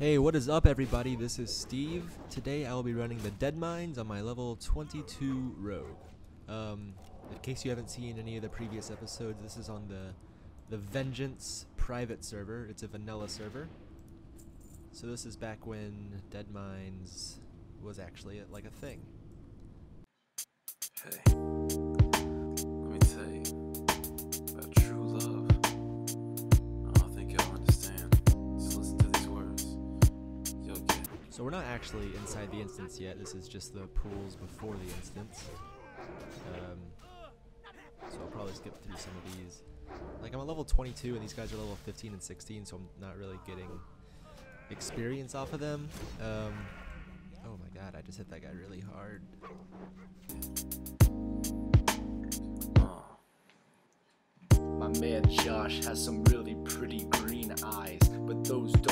Hey, what is up everybody? This is Steve. Today I will be running the Deadmines on my level 22 rogue. Um, in case you haven't seen any of the previous episodes, this is on the the Vengeance private server. It's a vanilla server. So this is back when Deadmines was actually like a thing. Hey, So we're not actually inside the instance yet. This is just the pools before the instance. Um, so I'll probably skip through some of these. Like I'm at level 22 and these guys are level 15 and 16, so I'm not really getting experience off of them. Um, oh my god, I just hit that guy really hard. My man Josh has some really pretty green eyes, but those don't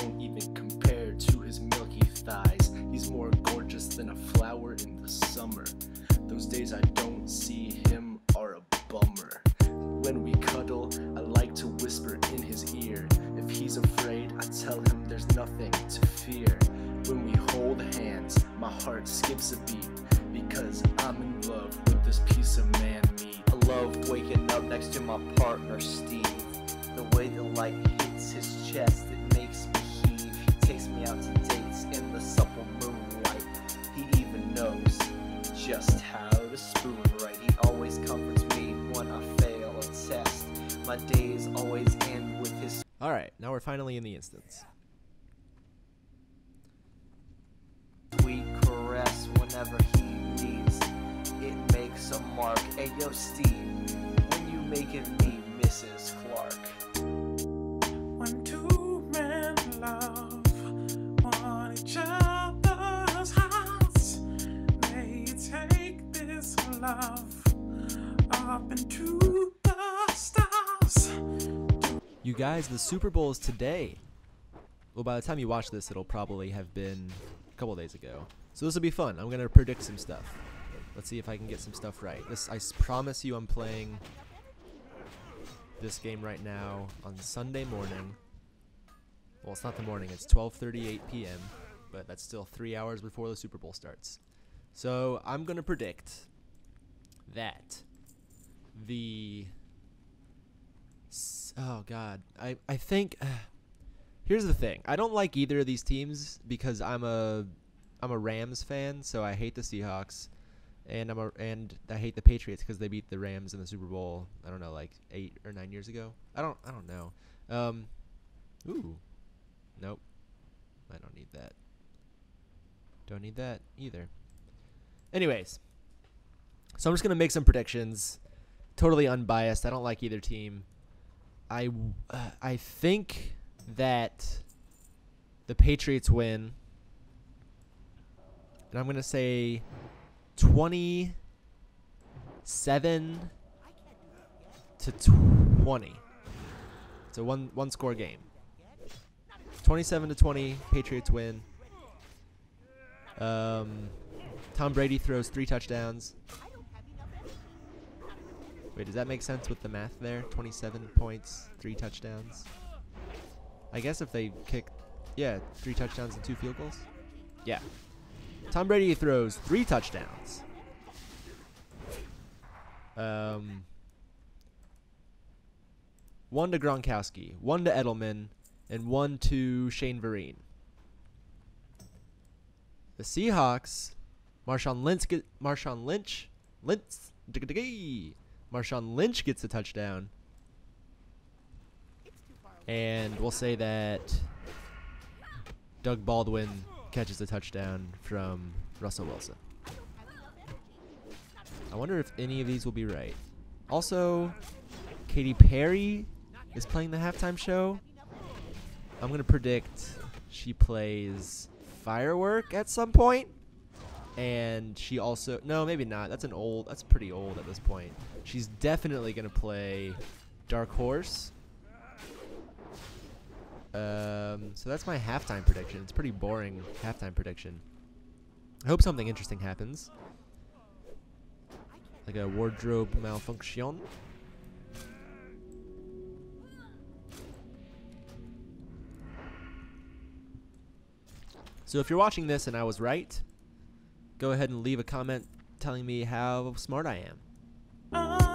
instance. sweet caress whenever he needs. It makes a mark. Hey yo, Steve, when you making me Mrs. Clark? When two men love one each other's hearts, they take this love up into the stars. You guys, the Super Bowl is today. Well, by the time you watch this, it'll probably have been a couple days ago. So this will be fun. I'm gonna predict some stuff. Let's see if I can get some stuff right. This, I promise you, I'm playing this game right now on Sunday morning. Well, it's not the morning. It's 12:38 p.m. But that's still three hours before the Super Bowl starts. So I'm gonna predict that the Oh God, I I think here's the thing. I don't like either of these teams because I'm a I'm a Rams fan, so I hate the Seahawks, and I'm a and I hate the Patriots because they beat the Rams in the Super Bowl. I don't know, like eight or nine years ago. I don't I don't know. Um, ooh, nope. I don't need that. Don't need that either. Anyways, so I'm just gonna make some predictions. Totally unbiased. I don't like either team. I uh, I think that the Patriots win. And I'm going to say 27 to 20. It's a one one score game. 27 to 20 Patriots win. Um Tom Brady throws 3 touchdowns. Wait, does that make sense with the math there? 27 points, 3 touchdowns. I guess if they kick, yeah, 3 touchdowns and 2 field goals? Yeah. Tom Brady throws 3 touchdowns. Um, one to Gronkowski, one to Edelman, and one to Shane Vereen. The Seahawks, Marshawn Lynch, Marshawn Lynch, Lynch, Marshawn Lynch gets a touchdown. And we'll say that Doug Baldwin catches a touchdown from Russell Wilson. I wonder if any of these will be right. Also, Katy Perry is playing the halftime show. I'm going to predict she plays Firework at some point. And she also no, maybe not. That's an old. That's pretty old at this point. She's definitely gonna play Dark Horse. Um, so that's my halftime prediction. It's pretty boring halftime prediction. I hope something interesting happens, like a wardrobe malfunction. So if you're watching this and I was right, go ahead and leave a comment telling me how smart I am. Understand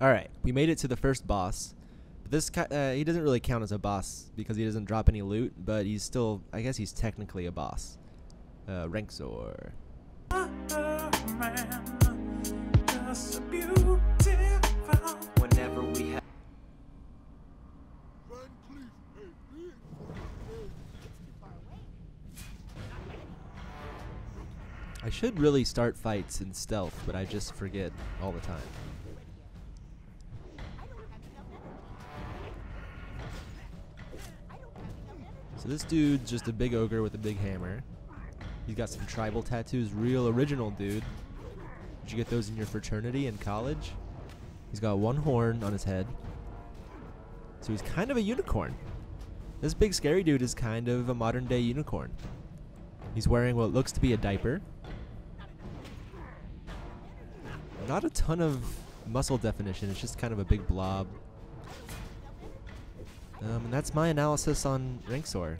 All right, we made it to the first boss. But this uh, he doesn't really count as a boss because he doesn't drop any loot, but he's still I guess he's technically a boss. Uh, Rhahk'Zor. man, just so beautiful. Whenever we have I should really start fights in stealth, but I just forget all the time. So this dude's just a big ogre with a big hammer. He's got some tribal tattoos, real original dude. Did you get those in your fraternity in college? He's got one horn on his head. So he's kind of a unicorn. This big scary dude is kind of a modern day unicorn. He's wearing what looks to be a diaper. Not a ton of muscle definition, it's just kind of a big blob. Um, and that's my analysis on Rhahk'Zor.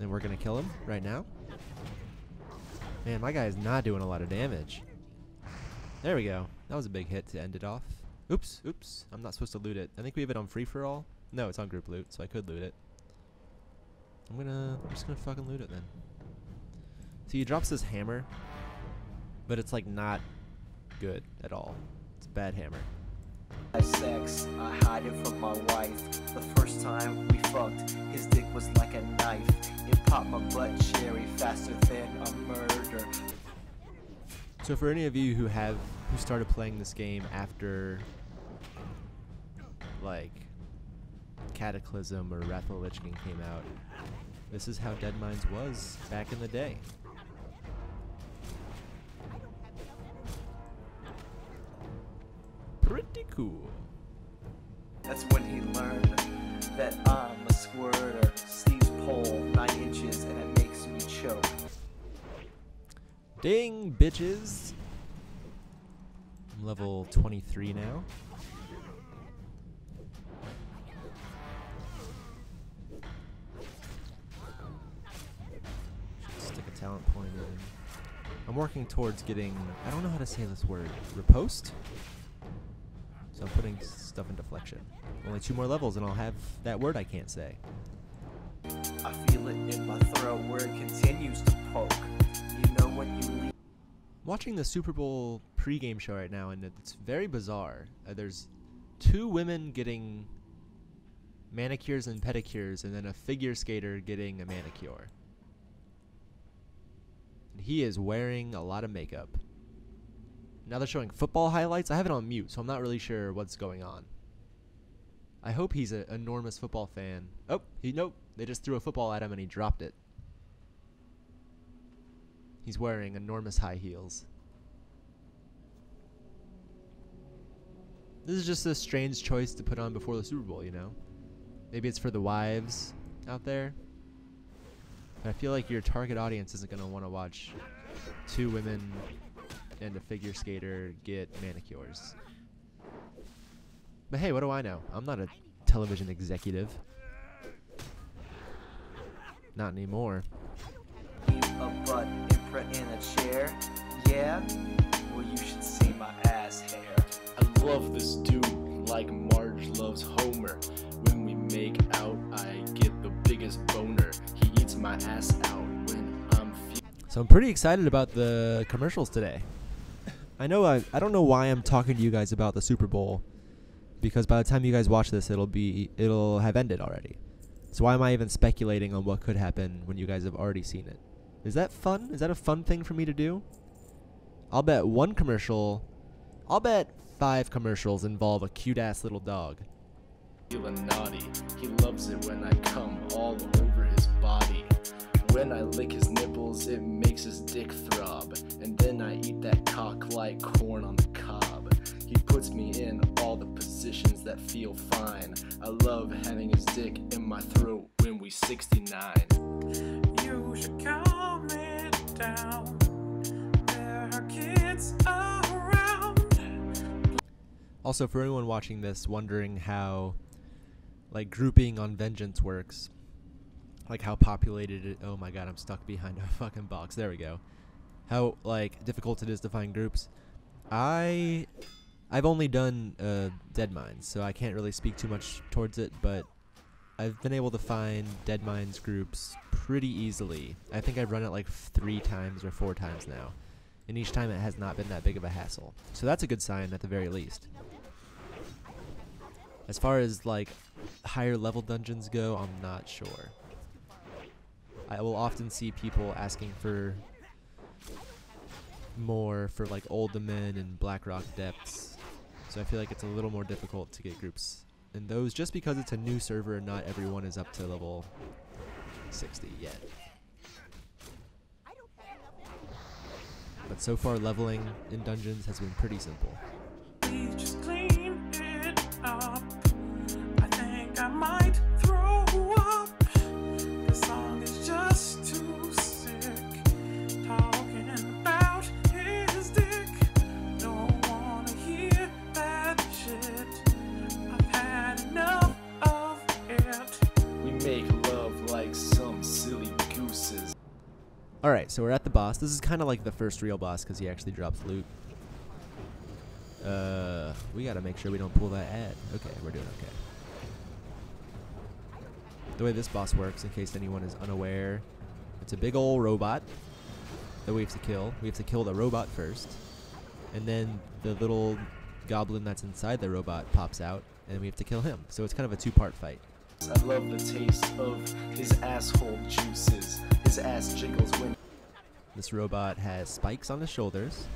And we're gonna kill him right now. Man, my guy is not doing a lot of damage. There we go. That was a big hit to end it off. Oops, oops. I'm not supposed to loot it. I think we have it on free for all. No, it's on group loot, so I could loot it. I'm gonna, I'm just gonna fucking loot it then. So he drops this hammer, but it's like not good at all. It's a bad hammer. Sex, I hide it from my wife. The first time we fucked, his dick was like a knife. It popped my butt cherry faster than a murder. So for any of you who have who started playing this game after like Cataclysm or Wrath of the Lich King came out, this is how Deadmines was back in the day. Pretty cool. That's when he learned that I'm a squirter. Steve's pole, nine inches, and it makes me choke. Ding, bitches. I'm level 23 now. Should stick a talent point in. I'm working towards getting, I don't know how to say this word, riposte? So I'm putting stuff in deflection. Only two more levels and I'll have that word I can't say. I feel it in my throat where it continues to poke. You know when you leave. watching the Super Bowl pregame show right now, and it's very bizarre. Uh, there's two women getting manicures and pedicures, and then a figure skater getting a manicure. And he is wearing a lot of makeup. Now they're showing football highlights. I have it on mute, so I'm not really sure what's going on. I hope he's an enormous football fan. Oh, he nope. They just threw a football at him and he dropped it. He's wearing enormous high heels. This is just a strange choice to put on before the Super Bowl, you know? Maybe it's for the wives out there. But I feel like your target audience isn't going to want to watch two women and a figure skater get manicures. But hey, what do I know? I'm not a television executive. Not anymore. a butt imprint in a chair. Yeah? Well, you should see my ass hair. I love this dude like Marge loves Homer. When we make out, I get the biggest boner. He eats my ass out when I'm fe- So I'm pretty excited about the commercials today. I know I, I don't know why I'm talking to you guys about the Super Bowl because by the time you guys watch this it'll be it'll have ended already. So why am I even speculating on what could happen when you guys have already seen it? Is that fun? Is that a fun thing for me to do? I'll bet one commercial I'll bet 5 commercials involve a cute ass little dog. He loves it when I come all over his body. When I lick his nipples, it makes his dick throb. And then I eat that cock like corn on the cob. He puts me in all the positions that feel fine. I love having his dick in my throat when we 69. You should calm it down. There are kids around. Also, for anyone watching this wondering how like grouping on Vengeance works, like how populated it. Oh my god, I'm stuck behind a fucking box. There we go. How like difficult it is to find groups. I I've only done uh, Deadmines, so I can't really speak too much towards it, but I've been able to find Deadmines groups pretty easily. I think I've run it like three times or four times now, and each time it has not been that big of a hassle. So that's a good sign at the very least. As far as like higher level dungeons go, I'm not sure. I will often see people asking for more for like Uldaman and Blackrock depths. So I feel like it's a little more difficult to get groups in those just because it's a new server and not everyone is up to level 60 yet. But so far leveling in dungeons has been pretty simple. Alright, so we're at the boss. This is kind of like the first real boss because he actually drops loot. Uh, we gotta make sure we don't pull that ad. Okay, we're doing okay. The way this boss works, in case anyone is unaware, it's a big old robot that we have to kill. We have to kill the robot first, and then the little goblin that's inside the robot pops out, and we have to kill him. So it's kind of a two-part fight. I love the taste of his asshole juices. His ass jiggles when This robot has spikes on his shoulders.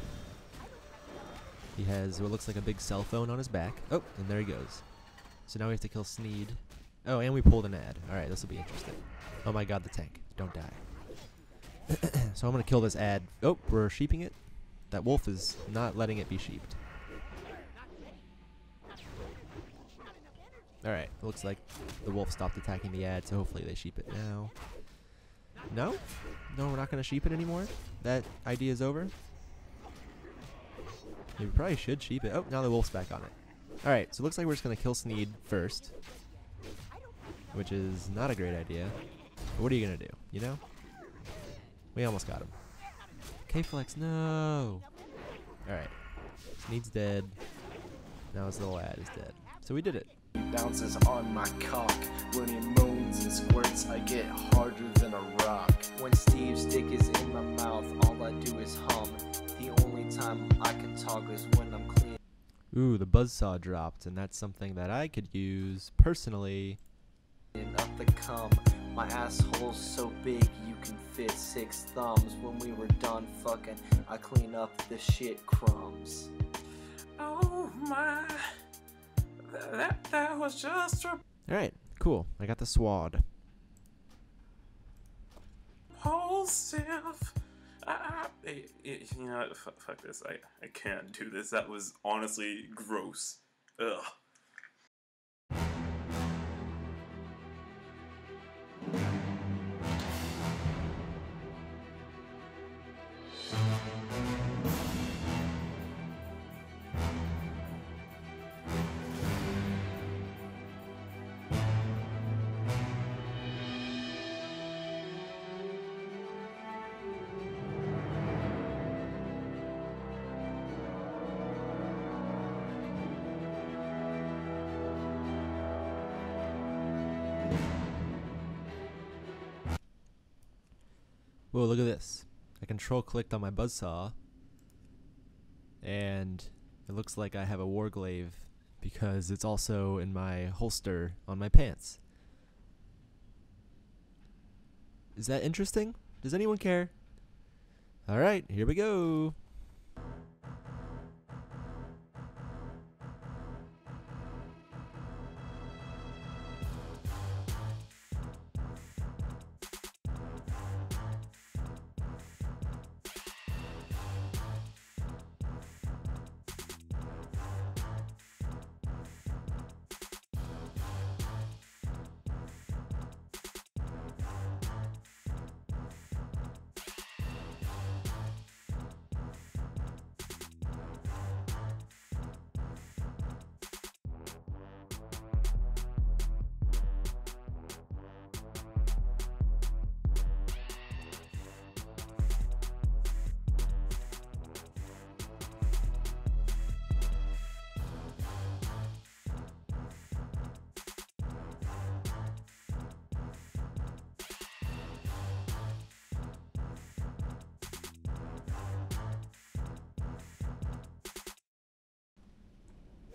He has what looks like a big cell phone on his back. Oh, and there he goes. So now we have to kill Sneed. Oh, and we pulled an ad. Alright, this will be interesting. Oh my god, the tank. Don't die. so I'm gonna kill this ad. Oh, we're sheeping it. That wolf is not letting it be sheeped. Alright, looks like the wolf stopped attacking the ad, so hopefully they sheep it now. No? No, we're not gonna sheep it anymore? That idea is over? We probably should sheep it. Oh, now the wolf's back on it. Alright, so it looks like we're just gonna kill Sneed first. Which is not a great idea. But what are you gonna do? You know? We almost got him. K-Flex, no! Alright. Sneed's dead. Now his little ad is dead. So we did it. He bounces on my cock. When he moans and squirts, I get harder than a rock. When Steve's dick is in my mouth, all I do is hum. The only time I can talk is when I'm clean. Ooh, the buzzsaw dropped, and that's something that I could use personally. Up the cum, my asshole's so big you can fit six thumbs. When we were done fucking, I clean up the shit crumbs. Oh my. That, that, was just Alright, cool. I got the swad. repulsive. I, you know, what, fuck, fuck this. I, I can't do this. That was honestly gross. Ugh. Whoa, look at this. I control clicked on my buzzsaw, and it looks like I have a warglaive because it's also in my holster on my pants. Is that interesting? Does anyone care? Alright, here we go.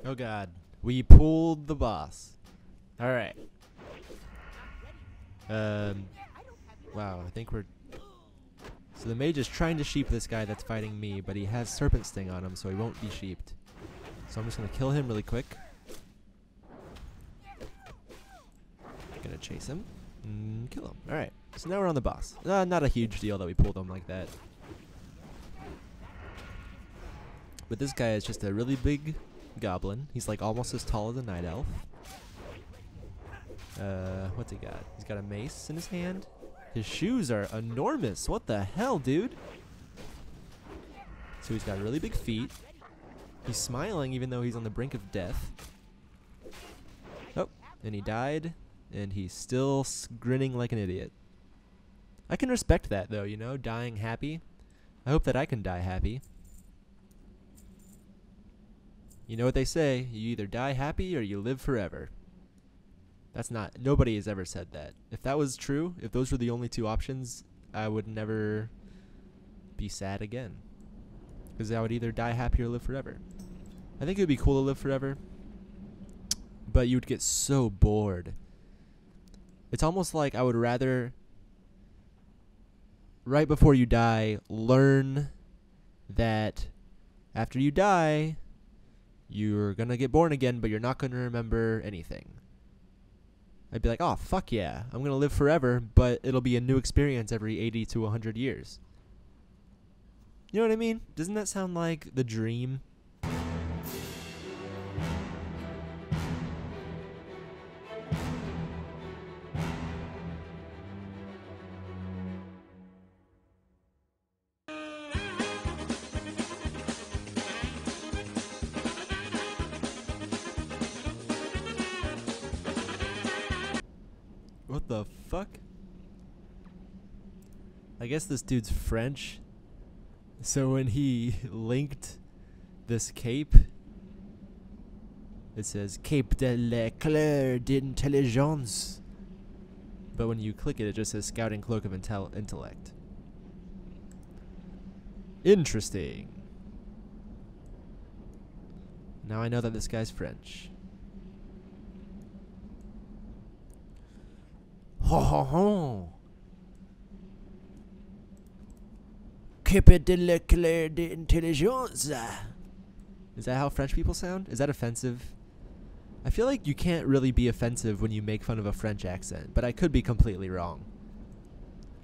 Oh god. We pulled the boss. Alright. Um Wow, I think we're So the mage is trying to sheep this guy that's fighting me, but he has serpent sting on him, so he won't be sheeped. So I'm just gonna kill him really quick. Gonna chase him. And kill him. Alright. So now we're on the boss. Uh, not a huge deal that we pulled him like that. But this guy is just a really big goblin. He's like almost as tall as a night elf. Uh, what's he got? He's got a mace in his hand. His shoes are enormous. What the hell, dude? So he's got really big feet. He's smiling even though he's on the brink of death. Oh, and he died, and he's still grinning like an idiot. I can respect that though, you know, dying happy. I hope that I can die happy. You know what they say, you either die happy or you live forever. That's not nobody has ever said that. If that was true, if those were the only two options, I would never be sad again. Cuz I would either die happy or live forever. I think it would be cool to live forever, but you would get so bored. It's almost like I would rather right before you die learn that after you die you're to get born again, but you're not to remember anything. I'd be like, oh, fuck yeah. I'm going to live forever, but it'll be a new experience every 80 to 100 years. You know what I mean? Doesn't that sound like the dream? The fuck? I guess this dude's French. So when he linked this cape, it says Cape de l'Eclair d'Intelligence. But when you click it, it just says Scouting Cloak of Intel- Intellect. Interesting. Now I know that this guy's French. Ho ho ho. Cape de d'Intelligence. Is that how French people sound? Is that offensive? I feel like you can't really be offensive when you make fun of a French accent, but I could be completely wrong.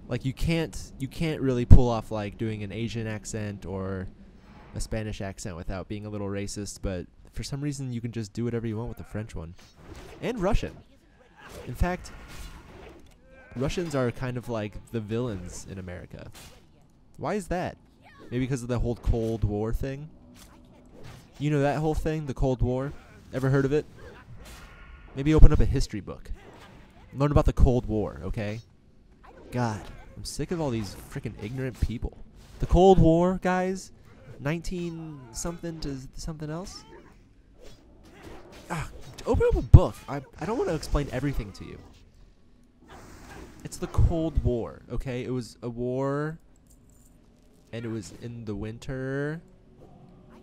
Like you can't you can't really pull off like doing an Asian accent or a Spanish accent without being a little racist, but for some reason you can just do whatever you want with the French one. And Russian. In fact, Russians are kind of like the villains in America. Why is that? Maybe because of the whole Cold War thing? You know that whole thing, the Cold War? Ever heard of it? Maybe open up a history book. Learn about the Cold War, okay? God, I'm sick of all these freaking ignorant people. The Cold War, guys? 19 something to something else? Ah, open up a book. I, I don't want to explain everything to you. It's the Cold War, okay? It was a war and it was in the winter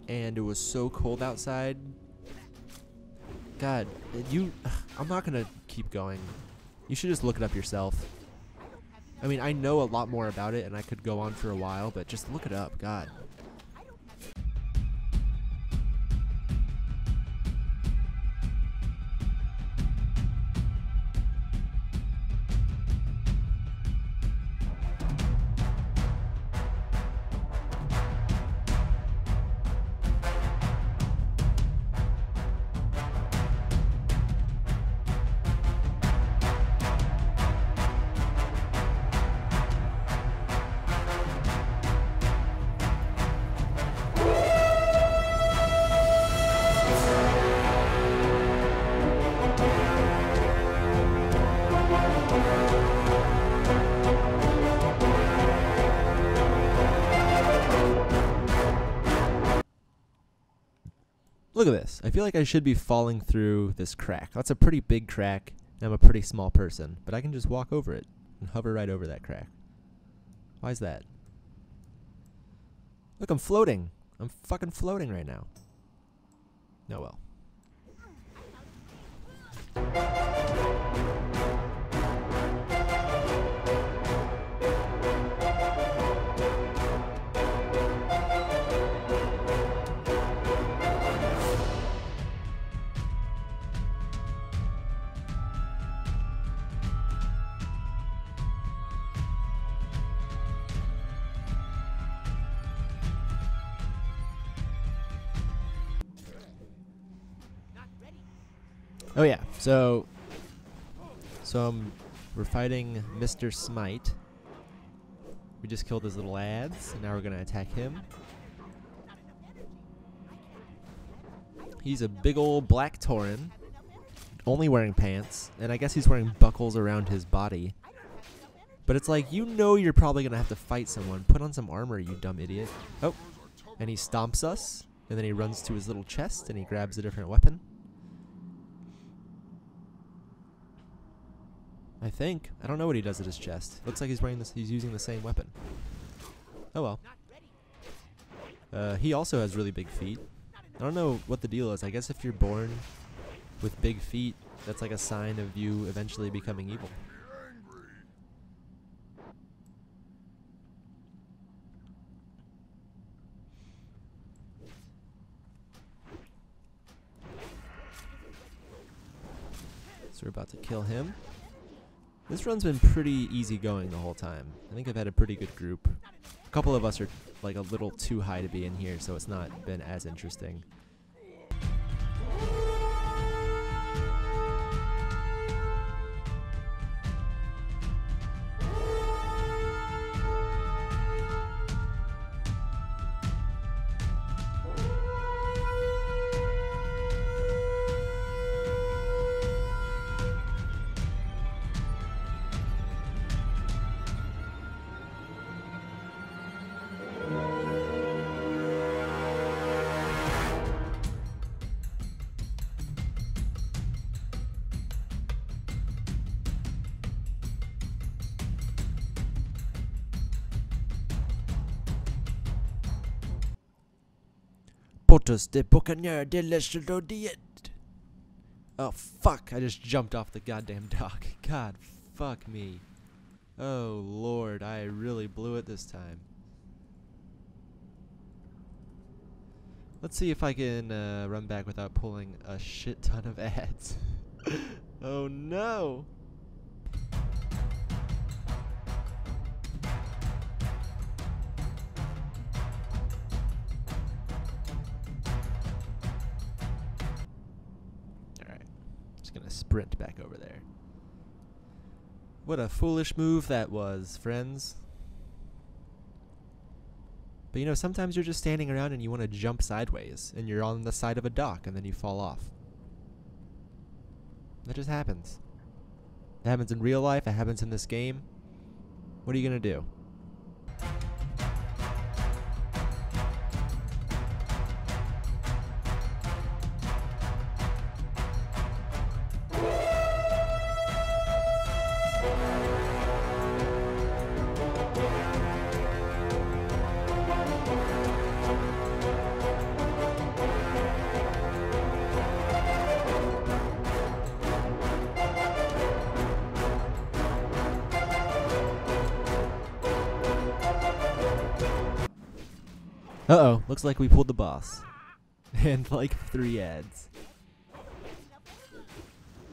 and it was so cold outside. God, you I'm not to keep going. You should just look it up yourself. I mean, I know a lot more about it and I could go on for a while, but just look it up. God. Look at this. I feel like I should be falling through this crack. That's a pretty big crack, and I'm a pretty small person, but I can just walk over it and hover right over that crack. Why is that? Look, I'm floating. I'm fucking floating right now. No, well. Oh yeah. So so um, we're fighting Mr. Smite. We just killed his little ads, and now we're gonna attack him. He's a big old black Tauren, only wearing pants, and I guess he's wearing buckles around his body. But it's like, you know you're probably gonna have to fight someone. Put on some armor, you dumb idiot. Oh, and he stomps us, and then he runs to his little chest and he grabs a different weapon. I think. I don't know what he does at his chest. Looks like he's wearing this. He's using the same weapon. Oh well. Uh, he also has really big feet. I don't know what the deal is. I guess if you're born with big feet, that's like a sign of you eventually becoming evil. So we're about to kill him. This run's been pretty easy going the whole time. I think I've had a pretty good group. A couple of us are like a little too high to be in here, so it's not been as interesting. Potos de Buccaneer de l'Estrodiet. Oh fuck, I just jumped off the goddamn dock. God fuck me. Oh lord, I really blew it this time. Let's see if I can uh, run back without pulling a shit ton of ads. oh no! Just gonna sprint back over there. What a foolish move that was, friends. But you know, sometimes you're just standing around and you want to jump sideways, and you're on the side of a dock, and then you fall off. That just happens. It happens in real life, it happens in this game. What are you gonna do? Uh oh, looks like we pulled the boss. and like three ads.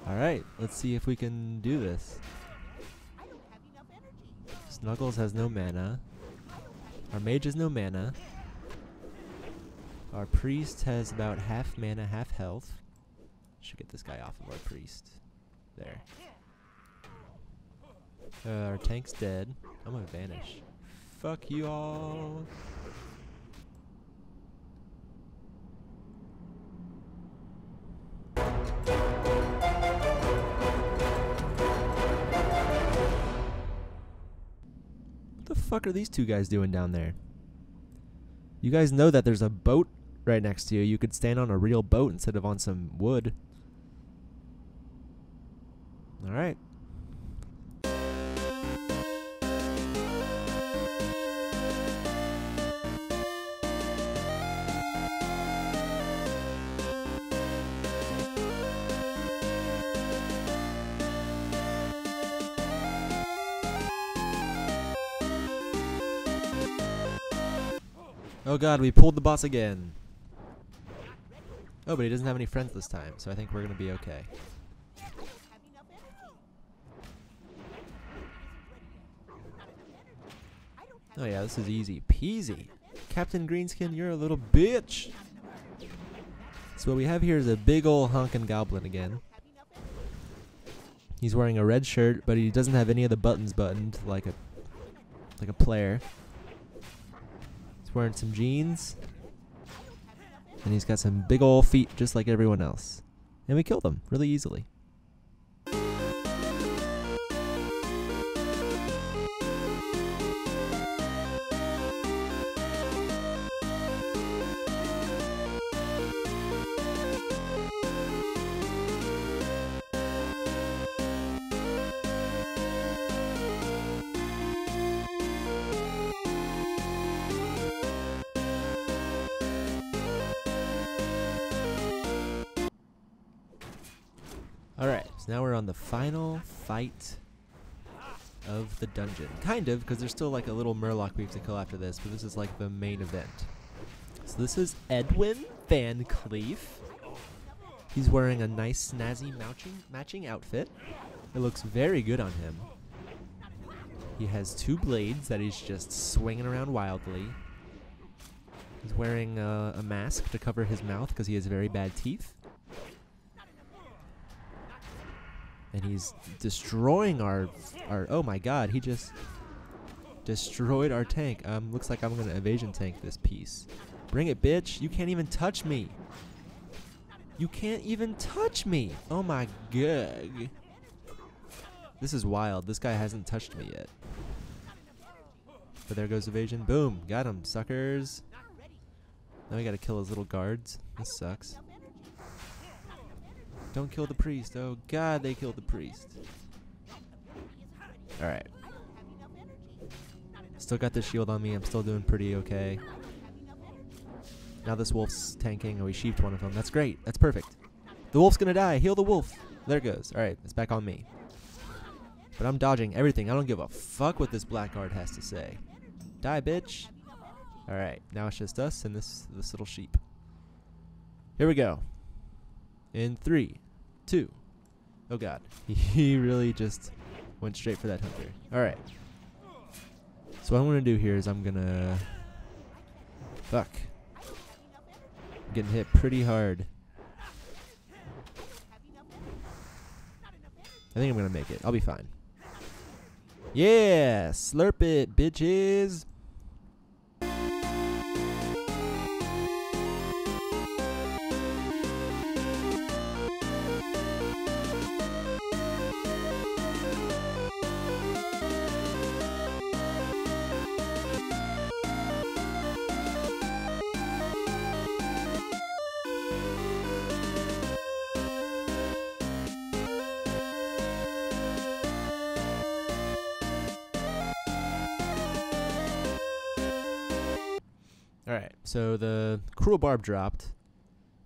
Alright, let's see if we can do this. Snuggles has no mana. Our mage has no mana. Our priest has about half mana, half health. Should get this guy off of our priest. There. Uh, our tank's dead. I'm gonna vanish. Fuck you all. What the fuck are these two guys doing down there? You guys know that there's a boat right next to you. You could stand on a real boat instead of on some wood. Alright. Oh god, we pulled the boss again. Oh, but he doesn't have any friends this time, so I think we're gonna be okay. Oh yeah, this is easy peasy. Captain Greenskin, you're a little bitch. So what we have here is a big ol' honkin' goblin again. He's wearing a red shirt, but he doesn't have any of the buttons buttoned like a like a player. He's wearing some jeans. And he's got some big old feet just like everyone else. And we killed him really easily. Now we're on the final fight of the dungeon. Kind of, because there's still like a little Murloc we have to kill after this, but this is like the main event. So this is Edwin Van Cleef. He's wearing a nice snazzy matching, matching outfit. It looks very good on him. He has two blades that he's just swinging around wildly. He's wearing uh, a mask to cover his mouth because he has very bad teeth. And he's destroying our our oh my god he just destroyed our tank. Um looks like i'm gonna evasion tank this piece. Bring it bitch. You can't even touch me. You can't even touch me. Oh my god this is wild. This guy hasn't touched me yet. But there goes evasion. Boom. Got him suckers. Now we gotta kill his little guards. This sucks don't kill the priest. Oh god, they killed the priest. Alright. Still got the shield on me. I'm still doing pretty okay. Now this wolf's tanking. Oh, he sheeped one of them. That's great. That's perfect. The wolf's gonna die. Heal the wolf. There it goes. Alright, it's back on me. But I'm dodging everything. I don't give a fuck what this blackguard has to say. Die, bitch. Alright, now it's just us and this this little sheep. Here we go in three, two. Oh god, he really just went straight for that hunter. All right. So what I'm gonna do here is I'm gonna fuck. I'm getting hit pretty hard. I think I'm gonna make it. I'll be fine. Yeah, slurp it, bitches. So the cruel barb dropped,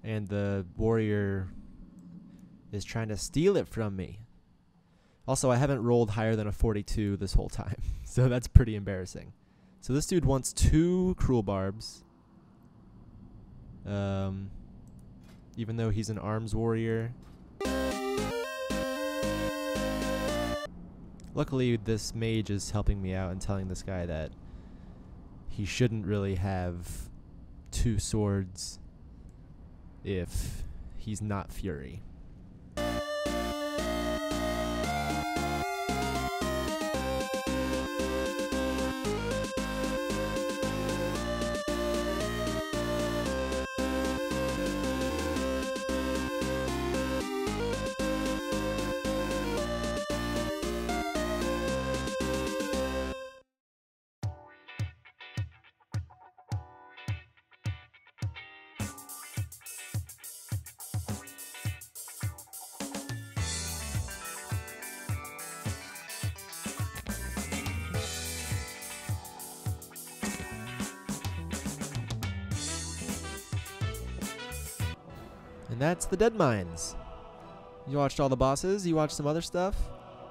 and the warrior is trying to steal it from me. Also, I haven't rolled higher than a 42 this whole time, so that's pretty embarrassing. So this dude wants two cruel barbs. Um, even though he's an arms warrior. Luckily, this mage is helping me out and telling this guy that he shouldn't really have two swords if he's not Fury. That's the Deadmines. You watched all the bosses. You watched some other stuff.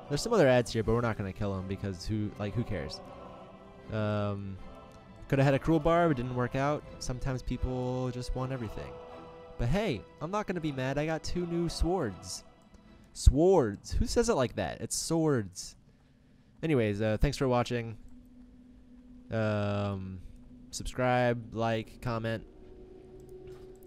There's some other adds here, but we're not gonna kill them because who like who cares? Um, could have had a cruel barb. It didn't work out. Sometimes people just want everything. But hey, I'm not gonna be mad. I got two new swords. Swords. Who says it like that? It's swords. Anyways, uh, thanks for watching. Um, subscribe, like, comment.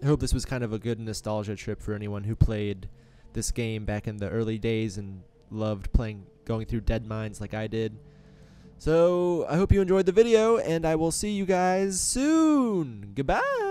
I hope this was kind of a good nostalgia trip for anyone who played this game back in the early days and loved playing, going through Deadmines like I did. So I hope you enjoyed the video, and I will see you guys soon. Goodbye.